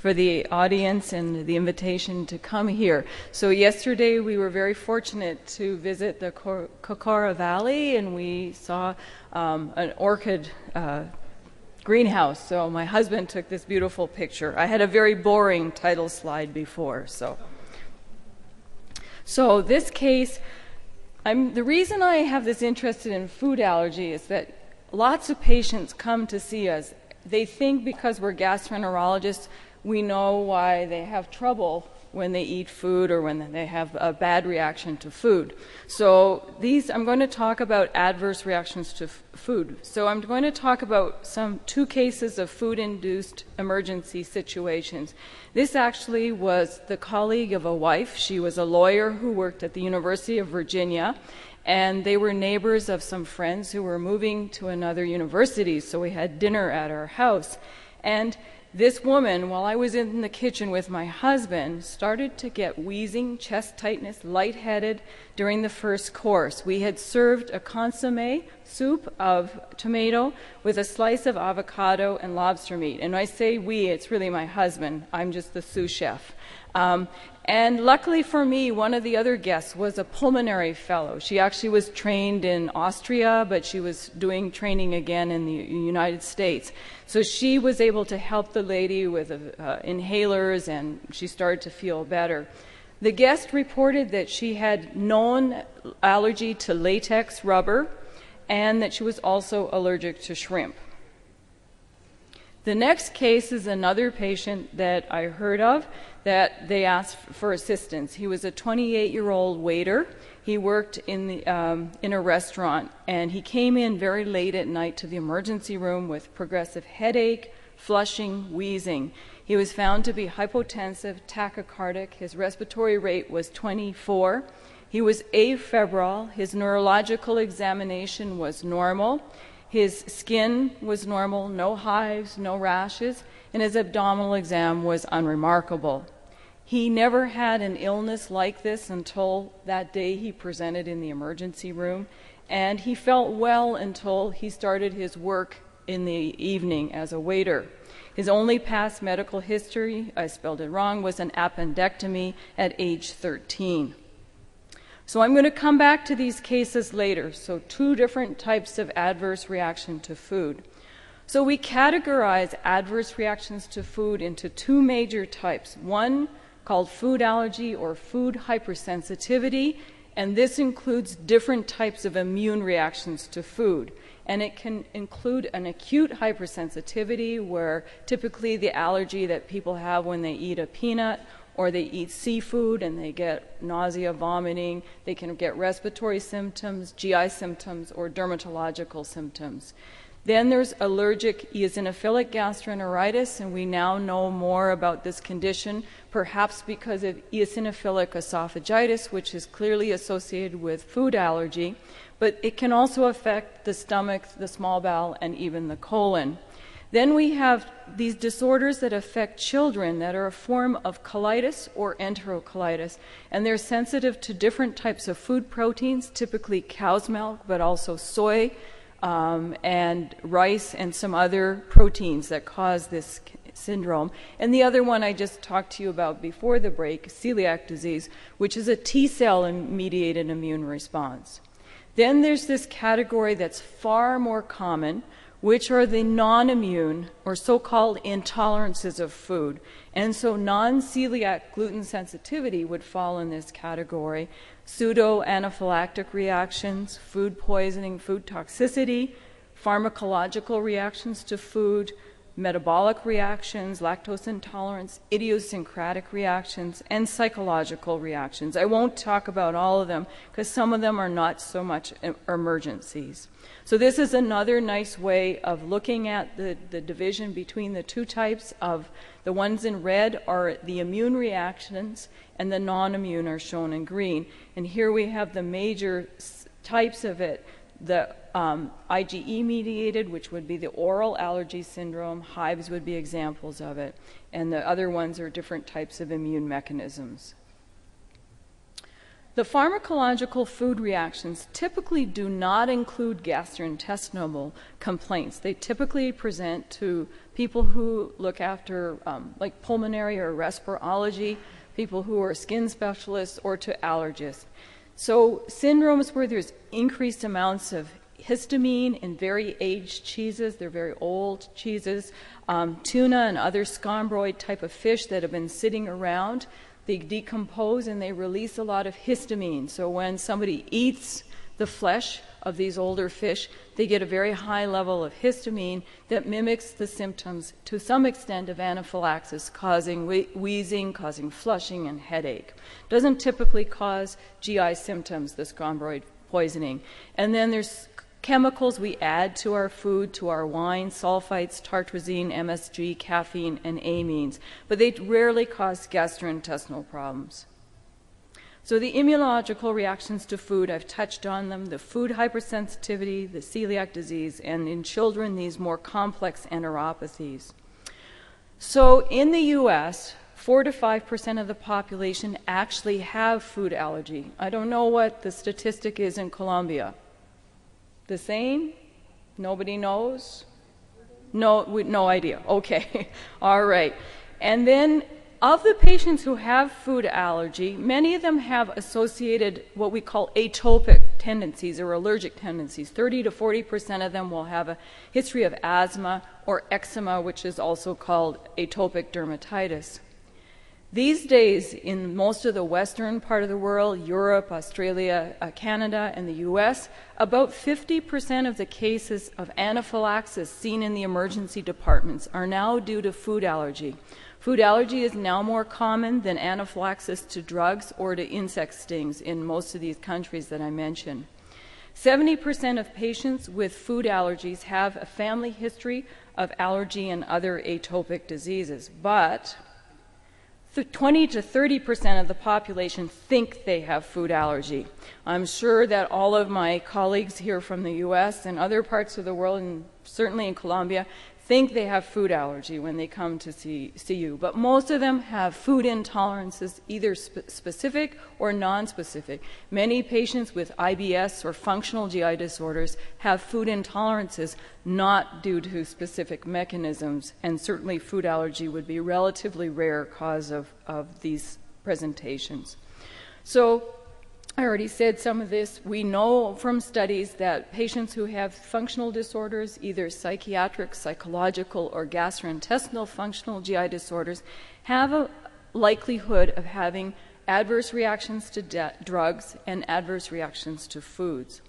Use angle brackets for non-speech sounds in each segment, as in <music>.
for the audience and the invitation to come here. So, yesterday we were very fortunate to visit the Cocora Valley and we saw um, an orchid uh, greenhouse. So, my husband took this beautiful picture. I had a very boring title slide before, so. So, this case, I'm, the reason I have this interest in food allergy is that lots of patients come to see us. They think because we're gastroenterologists, we know why they have trouble when they eat food or when they have a bad reaction to food. So these I'm going to talk about adverse reactions to food. So I'm going to talk about some two cases of food-induced emergency situations. This actually was the colleague of a wife. She was a lawyer who worked at the University of Virginia and they were neighbors of some friends who were moving to another university. So we had dinner at our house and this woman, while I was in the kitchen with my husband, started to get wheezing, chest tightness, lightheaded during the first course. We had served a consomme soup of tomato with a slice of avocado and lobster meat. And I say we, it's really my husband. I'm just the sous chef. Um, and luckily for me, one of the other guests was a pulmonary fellow. She actually was trained in Austria, but she was doing training again in the United States. So she was able to help the lady with uh, inhalers, and she started to feel better. The guest reported that she had known allergy to latex rubber and that she was also allergic to shrimp. The next case is another patient that I heard of that they asked for assistance. He was a 28 year old waiter. He worked in, the, um, in a restaurant and he came in very late at night to the emergency room with progressive headache, flushing, wheezing. He was found to be hypotensive, tachycardic. His respiratory rate was 24. He was afebrile. His neurological examination was normal. His skin was normal, no hives, no rashes, and his abdominal exam was unremarkable. He never had an illness like this until that day he presented in the emergency room, and he felt well until he started his work in the evening as a waiter. His only past medical history, I spelled it wrong, was an appendectomy at age 13. So I'm going to come back to these cases later. So, two different types of adverse reaction to food. So, we categorize adverse reactions to food into two major types one called food allergy or food hypersensitivity, and this includes different types of immune reactions to food. And it can include an acute hypersensitivity, where typically the allergy that people have when they eat a peanut or they eat seafood and they get nausea, vomiting, they can get respiratory symptoms, GI symptoms, or dermatological symptoms. Then there's allergic eosinophilic gastroenteritis, and we now know more about this condition, perhaps because of eosinophilic esophagitis, which is clearly associated with food allergy, but it can also affect the stomach, the small bowel, and even the colon. Then we have these disorders that affect children that are a form of colitis or enterocolitis, and they're sensitive to different types of food proteins, typically cow's milk, but also soy um, and rice and some other proteins that cause this syndrome. And the other one I just talked to you about before the break, celiac disease, which is a T cell mediated immune response. Then there's this category that's far more common which are the non immune or so called intolerances of food. And so non celiac gluten sensitivity would fall in this category. Pseudo anaphylactic reactions, food poisoning, food toxicity, pharmacological reactions to food, metabolic reactions, lactose intolerance, idiosyncratic reactions, and psychological reactions. I won't talk about all of them because some of them are not so much emergencies. So, this is another nice way of looking at the, the division between the two types of the ones in red are the immune reactions, and the non immune are shown in green. And here we have the major types of it the um, IgE mediated, which would be the oral allergy syndrome, hives would be examples of it, and the other ones are different types of immune mechanisms. The pharmacological food reactions typically do not include gastrointestinal complaints. They typically present to people who look after um, like pulmonary or respirology, people who are skin specialists, or to allergists. So, syndromes where there's increased amounts of histamine in very aged cheeses, they're very old cheeses, um, tuna and other scombroid type of fish that have been sitting around they decompose and they release a lot of histamine. So when somebody eats the flesh of these older fish, they get a very high level of histamine that mimics the symptoms to some extent of anaphylaxis, causing wheezing, causing flushing, and headache. Doesn't typically cause GI symptoms, this scombroid poisoning. And then there's chemicals we add to our food, to our wine, sulfites, tartrazine, MSG, caffeine, and amines, but they rarely cause gastrointestinal problems. So the immunological reactions to food, I've touched on them, the food hypersensitivity, the celiac disease, and in children, these more complex enteropathies. So in the US, 4 to 5% of the population actually have food allergy. I don't know what the statistic is in Colombia the same? Nobody knows? No, no idea. Okay, <laughs> all right. And then of the patients who have food allergy, many of them have associated what we call atopic tendencies or allergic tendencies. 30 to 40 percent of them will have a history of asthma or eczema, which is also called atopic dermatitis. These days, in most of the western part of the world, Europe, Australia, uh, Canada, and the US, about 50% of the cases of anaphylaxis seen in the emergency departments are now due to food allergy. Food allergy is now more common than anaphylaxis to drugs or to insect stings in most of these countries that I mentioned. 70% of patients with food allergies have a family history of allergy and other atopic diseases, but 20 to 30 percent of the population think they have food allergy. I'm sure that all of my colleagues here from the US and other parts of the world, and certainly in Colombia, think they have food allergy when they come to see, see you. But most of them have food intolerances, either spe- specific or non-specific. Many patients with IBS or functional GI disorders have food intolerances not due to specific mechanisms, and certainly food allergy would be a relatively rare cause of, of these presentations. So I already said some of this. We know from studies that patients who have functional disorders, either psychiatric, psychological, or gastrointestinal functional GI disorders, have a likelihood of having adverse reactions to de- drugs and adverse reactions to foods.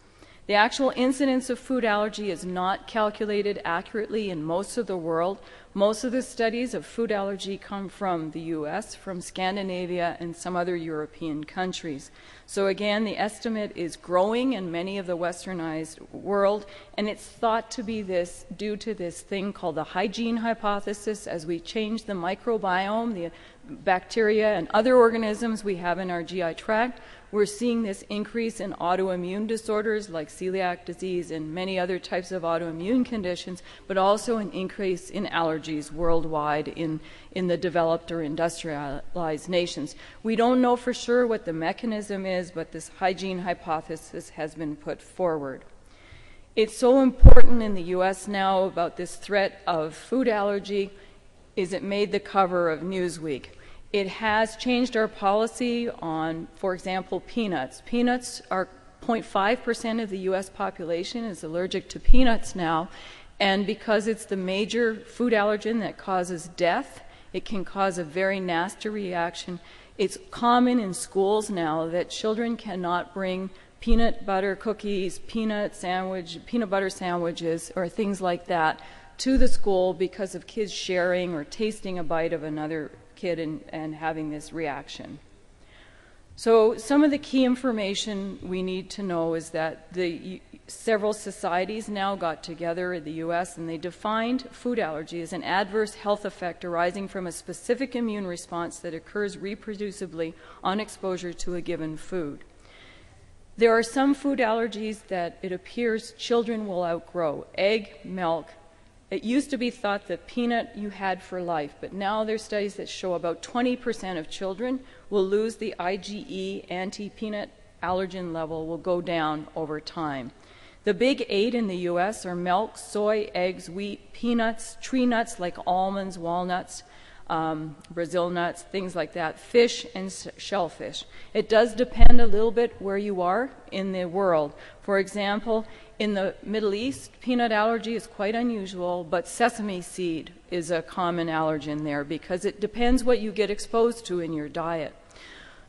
The actual incidence of food allergy is not calculated accurately in most of the world, most of the studies of food allergy come from the US, from Scandinavia, and some other European countries. So, again, the estimate is growing in many of the westernized world, and it's thought to be this due to this thing called the hygiene hypothesis. As we change the microbiome, the bacteria and other organisms we have in our GI tract, we're seeing this increase in autoimmune disorders like celiac disease and many other types of autoimmune conditions, but also an increase in allergies worldwide in, in the developed or industrialized nations. We don't know for sure what the mechanism is, but this hygiene hypothesis has been put forward. It's so important in the US now about this threat of food allergy is it made the cover of Newsweek. It has changed our policy on, for example, peanuts. Peanuts are 0.5% of the US population is allergic to peanuts now, and because it's the major food allergen that causes death, it can cause a very nasty reaction. It's common in schools now that children cannot bring peanut butter cookies, peanut sandwich, peanut butter sandwiches, or things like that to the school because of kids sharing or tasting a bite of another kid and, and having this reaction. So, some of the key information we need to know is that the several societies now got together in the US and they defined food allergy as an adverse health effect arising from a specific immune response that occurs reproducibly on exposure to a given food. There are some food allergies that it appears children will outgrow egg, milk, it used to be thought that peanut you had for life, but now there's studies that show about 20% of children will lose the IgE anti peanut allergen level will go down over time. The big eight in the US are milk, soy, eggs, wheat, peanuts, tree nuts like almonds, walnuts, um, Brazil nuts, things like that, fish and shellfish. It does depend a little bit where you are in the world. For example, in the Middle East, peanut allergy is quite unusual, but sesame seed is a common allergen there because it depends what you get exposed to in your diet.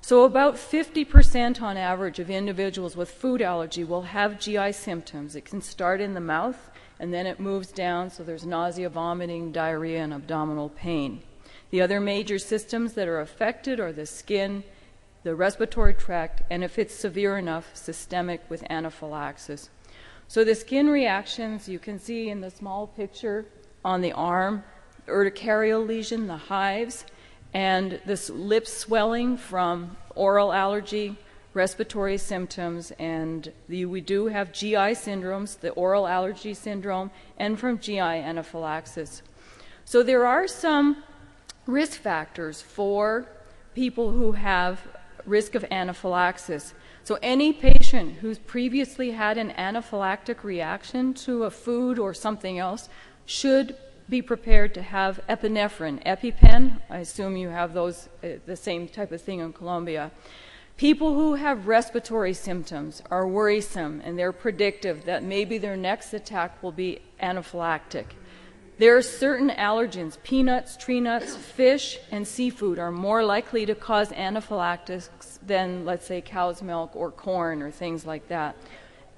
So, about 50% on average of individuals with food allergy will have GI symptoms. It can start in the mouth and then it moves down, so there's nausea, vomiting, diarrhea, and abdominal pain. The other major systems that are affected are the skin, the respiratory tract, and if it's severe enough, systemic with anaphylaxis. So the skin reactions you can see in the small picture on the arm, urticarial lesion, the hives, and this lip swelling from oral allergy, respiratory symptoms, and the, we do have GI syndromes, the oral allergy syndrome, and from GI anaphylaxis. So there are some risk factors for people who have risk of anaphylaxis. So, any patient who's previously had an anaphylactic reaction to a food or something else should be prepared to have epinephrine, EpiPen. I assume you have those, uh, the same type of thing in Colombia. People who have respiratory symptoms are worrisome and they're predictive that maybe their next attack will be anaphylactic. There are certain allergens, peanuts, tree nuts, fish, and seafood, are more likely to cause anaphylaxis than, let's say, cow's milk or corn or things like that.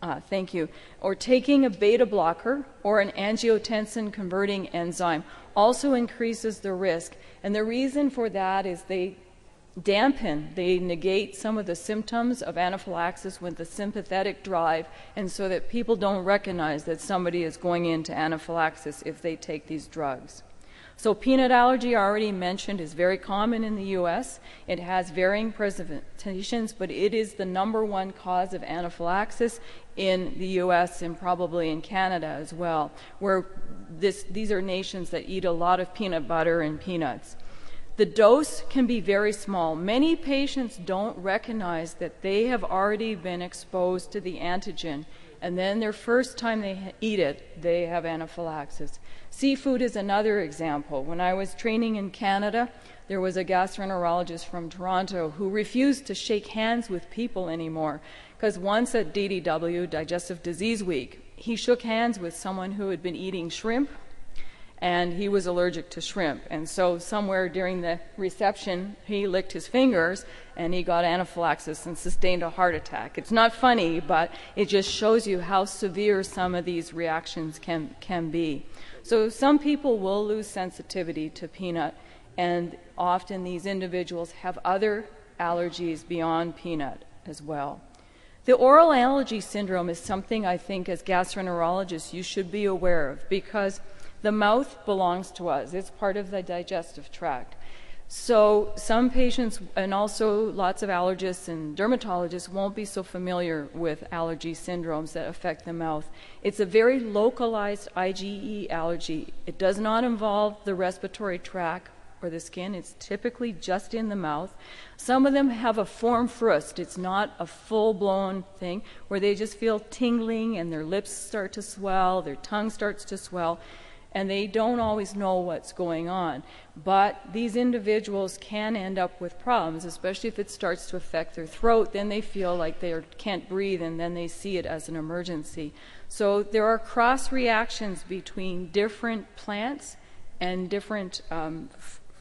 Uh, thank you. Or taking a beta blocker or an angiotensin converting enzyme also increases the risk. And the reason for that is they dampen, they negate some of the symptoms of anaphylaxis with the sympathetic drive, and so that people don't recognize that somebody is going into anaphylaxis if they take these drugs. So, peanut allergy, I already mentioned, is very common in the US. It has varying presentations, but it is the number one cause of anaphylaxis in the US and probably in Canada as well, where this, these are nations that eat a lot of peanut butter and peanuts. The dose can be very small. Many patients don't recognize that they have already been exposed to the antigen, and then their first time they eat it, they have anaphylaxis. Seafood is another example. When I was training in Canada, there was a gastroenterologist from Toronto who refused to shake hands with people anymore because once at DDW, Digestive Disease Week, he shook hands with someone who had been eating shrimp and he was allergic to shrimp. And so, somewhere during the reception, he licked his fingers and he got anaphylaxis and sustained a heart attack. It's not funny, but it just shows you how severe some of these reactions can, can be. So, some people will lose sensitivity to peanut, and often these individuals have other allergies beyond peanut as well. The oral allergy syndrome is something I think, as gastroenterologists, you should be aware of because the mouth belongs to us, it's part of the digestive tract. So, some patients and also lots of allergists and dermatologists won't be so familiar with allergy syndromes that affect the mouth. It's a very localized IgE allergy. It does not involve the respiratory tract or the skin, it's typically just in the mouth. Some of them have a form fruste, it's not a full blown thing where they just feel tingling and their lips start to swell, their tongue starts to swell and they don't always know what's going on. But these individuals can end up with problems, especially if it starts to affect their throat. Then they feel like they can't breathe, and then they see it as an emergency. So there are cross reactions between different plants and different um,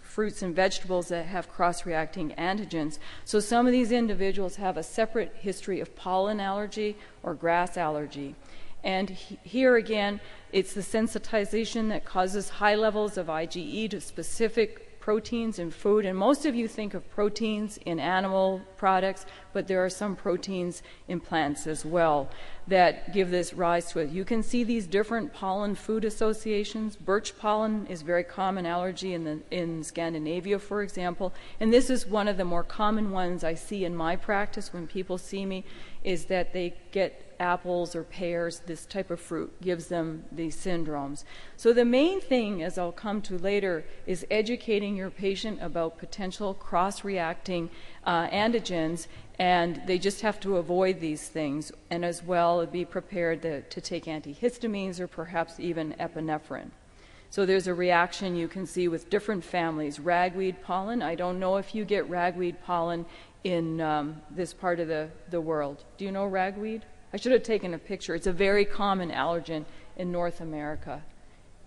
fruits and vegetables that have cross reacting antigens. So some of these individuals have a separate history of pollen allergy or grass allergy. And he, here again, it's the sensitization that causes high levels of IgE to specific proteins in food. And most of you think of proteins in animal products, but there are some proteins in plants as well that give this rise to it. You can see these different pollen food associations. Birch pollen is very common allergy in, the, in Scandinavia, for example. And this is one of the more common ones I see in my practice when people see me, is that they get apples or pears, this type of fruit, gives them these syndromes. So, the main thing, as I'll come to later, is educating your patient about potential cross reacting uh, antigens And they just have to avoid these things and as well be prepared to, to take antihistamines or perhaps even epinephrine. So there's a reaction you can see with different families. Ragweed pollen, I don't know if you get ragweed pollen in um, this part of the, the world. Do you know ragweed? I should have taken a picture. It's a very common allergen in North America.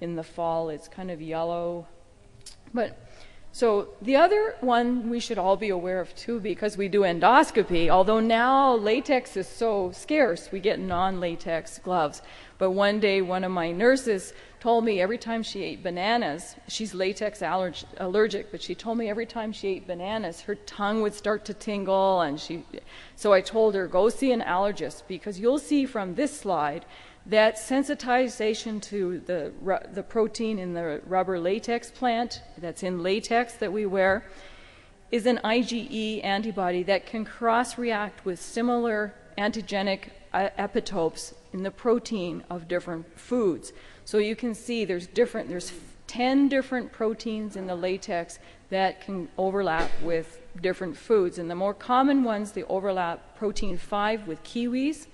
In the fall, it's kind of yellow. But so the other one we should all be aware of too, because we do endoscopy, although now latex is so scarce, we get non latex gloves. But one day, one of my nurses told me every time she ate bananas, she's latex allerg- allergic, but she told me every time she ate bananas, her tongue would start to tingle. And she, so I told her, go see an allergist, because you'll see from this slide that sensitization to the, the protein in the rubber latex plant that's in latex that we wear is an IgE antibody that can cross react with similar antigenic uh, epitopes in the protein of different foods. So you can see there's different there's 10 different proteins in the latex that can overlap with different foods and the more common ones they overlap protein 5 with kiwis,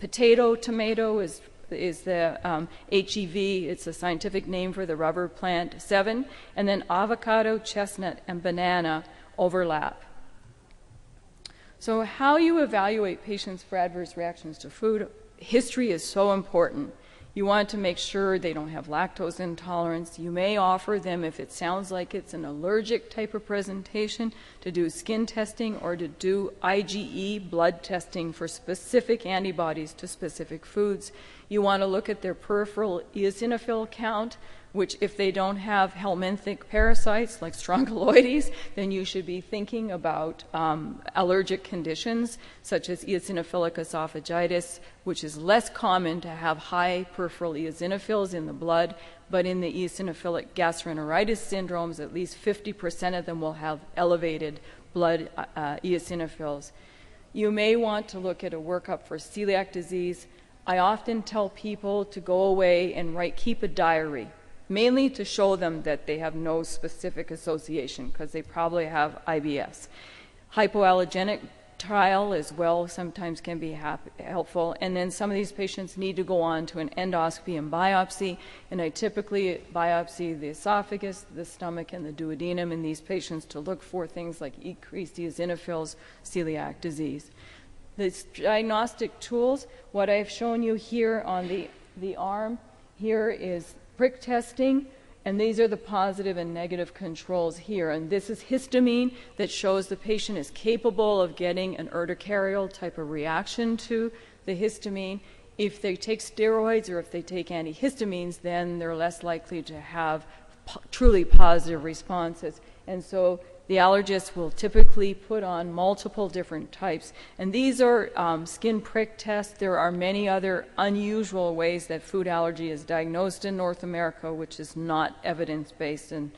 potato, tomato is is the um, HEV, it's a scientific name for the rubber plant, seven, and then avocado, chestnut, and banana overlap. So, how you evaluate patients for adverse reactions to food, history is so important. You want to make sure they don't have lactose intolerance. You may offer them, if it sounds like it's an allergic type of presentation, to do skin testing or to do IgE blood testing for specific antibodies to specific foods. You want to look at their peripheral eosinophil count which if they don't have helminthic parasites like strongyloides, then you should be thinking about um, allergic conditions such as eosinophilic esophagitis, which is less common to have high peripheral eosinophils in the blood, but in the eosinophilic gastroenteritis syndromes, at least 50% of them will have elevated blood uh, uh, eosinophils. You may want to look at a workup for celiac disease. I often tell people to go away and write, keep a diary mainly to show them that they have no specific association because they probably have IBS. Hypoallergenic trial as well sometimes can be helpful. And then some of these patients need to go on to an endoscopy and biopsy. And I typically biopsy the esophagus, the stomach, and the duodenum in these patients to look for things like increased eosinophils, celiac disease. The diagnostic tools, what I've shown you here on the, the arm, here is prick testing, and these are the positive and negative controls here. And this is histamine that shows the patient is capable of getting an urticarial type of reaction to the histamine. If they take steroids or if they take antihistamines, then they're less likely to have po- truly positive responses. And so the allergist will typically put on multiple different types. And these are um, skin prick tests. There are many other unusual ways that food allergy is diagnosed in North America, which is not evidence based and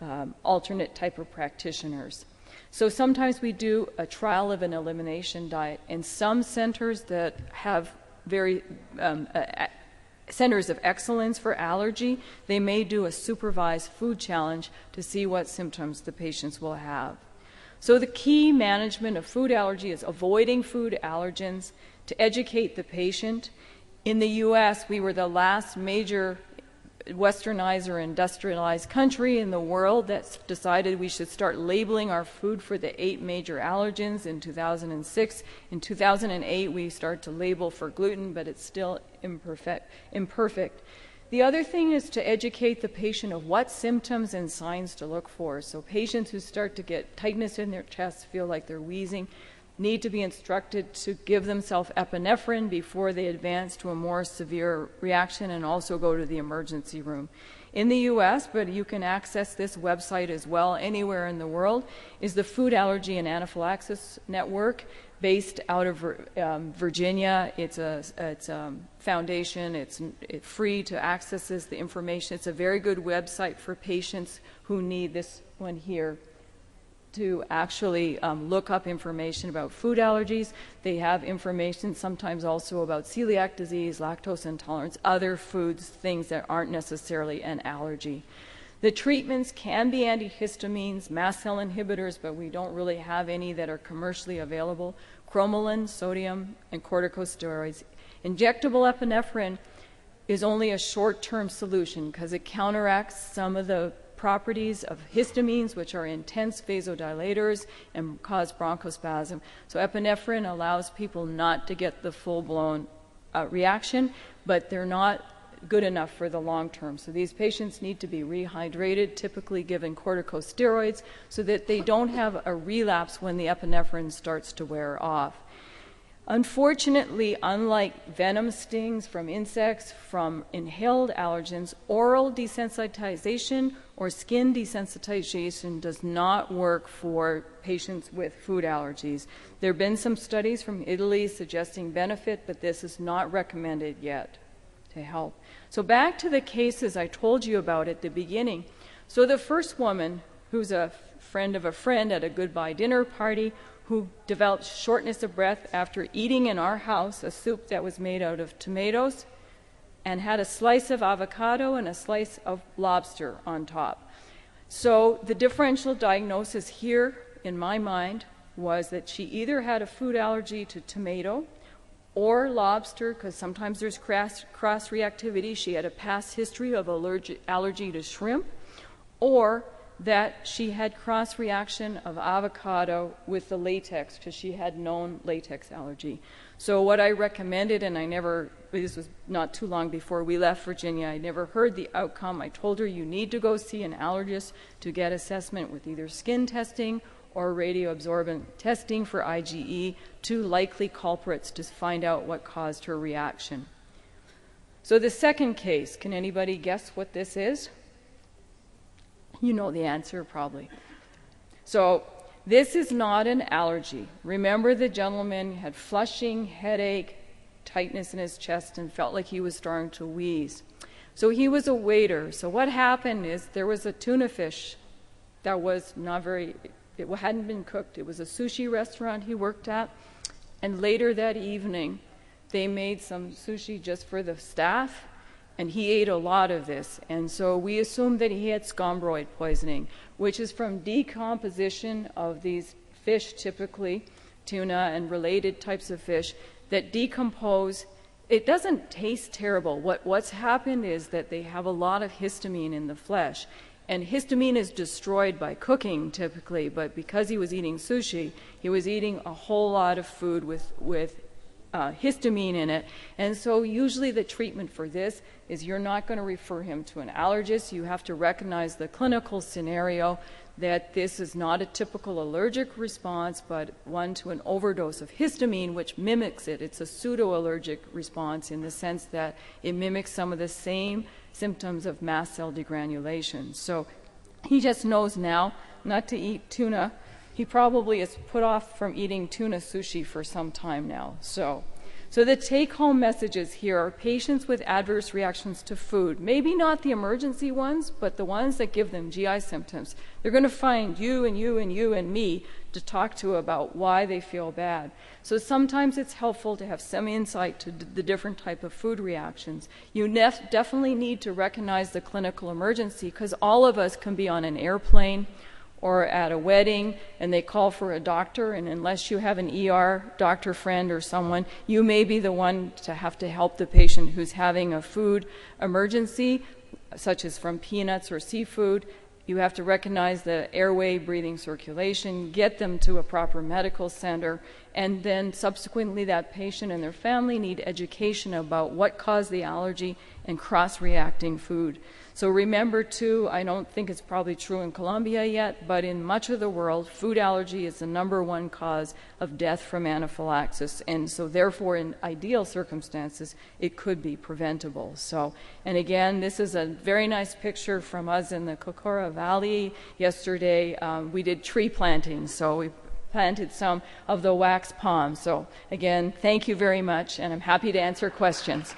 um, alternate type of practitioners. So sometimes we do a trial of an elimination diet. In some centers that have very um, centers of excellence for allergy, they may do a supervised food challenge to see what symptoms the patients will have. So, the key management of food allergy is avoiding food allergens, to educate the patient. In the US, we were the last major westernized or industrialized country in the world that decided we should start labeling our food for the eight major allergens in 2006. In 2008, we started to label for gluten, but it's still imperfect. imperfect. The other thing is to educate the patient of what symptoms and signs to look for. So, patients who start to get tightness in their chest, feel like they're wheezing, need to be instructed to give themselves epinephrine before they advance to a more severe reaction and also go to the emergency room. In the US, but you can access this website as well anywhere in the world, is the Food Allergy and Anaphylaxis Network based out of um, Virginia. It's a it's a foundation. It's, it's free to access this, the information. It's a very good website for patients who need this one here to actually um, look up information about food allergies. They have information sometimes also about celiac disease, lactose intolerance, other foods, things that aren't necessarily an allergy. The treatments can be antihistamines, mast cell inhibitors, but we don't really have any that are commercially available. Cromolyn, sodium, and corticosteroids. Injectable epinephrine is only a short term solution because it counteracts some of the properties of histamines, which are intense vasodilators and cause bronchospasm. So, epinephrine allows people not to get the full blown uh, reaction, but they're not good enough for the long term. So these patients need to be rehydrated, typically given corticosteroids, so that they don't have a relapse when the epinephrine starts to wear off. Unfortunately, unlike venom stings from insects, from inhaled allergens, oral desensitization or skin desensitization does not work for patients with food allergies. There have been some studies from Italy suggesting benefit, but this is not recommended yet to help. So, back to the cases I told you about at the beginning. So, the first woman, who's a friend of a friend at a goodbye dinner party, who developed shortness of breath after eating in our house a soup that was made out of tomatoes and had a slice of avocado and a slice of lobster on top. So, the differential diagnosis here, in my mind, was that she either had a food allergy to tomato or lobster, because sometimes there's cross, cross reactivity. She had a past history of allergy, allergy to shrimp, or that she had cross reaction of avocado with the latex because she had known latex allergy. So, what I recommended, and I never, this was not too long before we left Virginia, I never heard the outcome. I told her you need to go see an allergist to get assessment with either skin testing or radioabsorbent testing for IgE, two likely culprits to find out what caused her reaction. So, the second case, can anybody guess what this is? You know the answer probably. So, this is not an allergy. Remember, the gentleman had flushing, headache, tightness in his chest, and felt like he was starting to wheeze. So, he was a waiter. So, what happened is there was a tuna fish that was not very it hadn't been cooked. It was a sushi restaurant he worked at. And later that evening, they made some sushi just for the staff, and he ate a lot of this. And so we assumed that he had scombroid poisoning, which is from decomposition of these fish, typically tuna and related types of fish, that decompose. It doesn't taste terrible. What, what's happened is that they have a lot of histamine in the flesh. And histamine is destroyed by cooking typically, but because he was eating sushi, he was eating a whole lot of food with, with uh, histamine in it. And so, usually, the treatment for this is you're not going to refer him to an allergist. You have to recognize the clinical scenario that this is not a typical allergic response, but one to an overdose of histamine, which mimics it. It's a pseudo allergic response in the sense that it mimics some of the same symptoms of mast cell degranulation. So he just knows now not to eat tuna. He probably is put off from eating tuna sushi for some time now. So so the take home messages here are patients with adverse reactions to food, maybe not the emergency ones, but the ones that give them GI symptoms. They're going to find you and you and you and me to talk to about why they feel bad. So sometimes it's helpful to have some insight to the different type of food reactions. You definitely need to recognize the clinical emergency because all of us can be on an airplane or at a wedding and they call for a doctor, and unless you have an ER doctor friend or someone, you may be the one to have to help the patient who's having a food emergency, such as from peanuts or seafood. You have to recognize the airway, breathing circulation, get them to a proper medical center, and then subsequently that patient and their family need education about what caused the allergy and cross reacting food. So remember, too, I don't think it's probably true in Colombia yet, but in much of the world, food allergy is the number one cause of death from anaphylaxis. And so, therefore, in ideal circumstances, it could be preventable. So, and again, this is a very nice picture from us in the Cocora Valley yesterday. Um, we did tree planting, so we planted some of the wax palms. So, again, thank you very much, and I'm happy to answer questions.